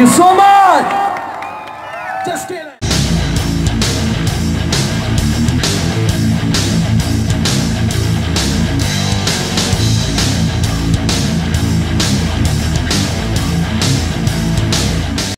Thank you so much. Just stay